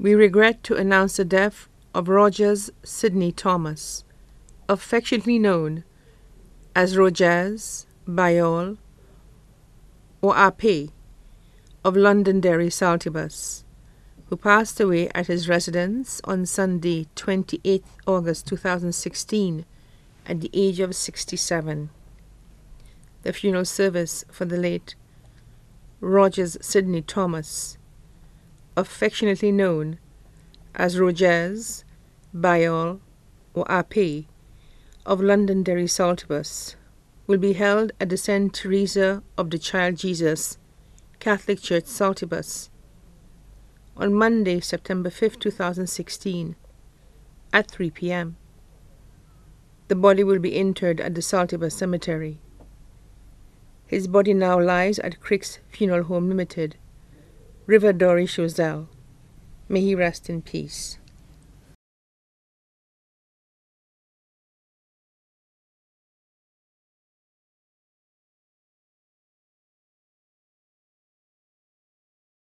We regret to announce the death of Rogers Sydney Thomas, affectionately known as Rogers, Bayol, or Ape of Londonderry Saltibus, who passed away at his residence on Sunday, 28 August 2016, at the age of 67. The funeral service for the late Rogers Sydney Thomas, affectionately known as Rogers, Bayol, or Ape of Londonderry Saltibus, will be held at the St. Teresa of the Child Jesus Catholic Church Saltibus on Monday, September 5, 2016, at 3 p.m. The body will be interred at the Saltibus Cemetery. His body now lies at Crick's Funeral Home Limited, River Doree, Choiseul. May he rest in peace.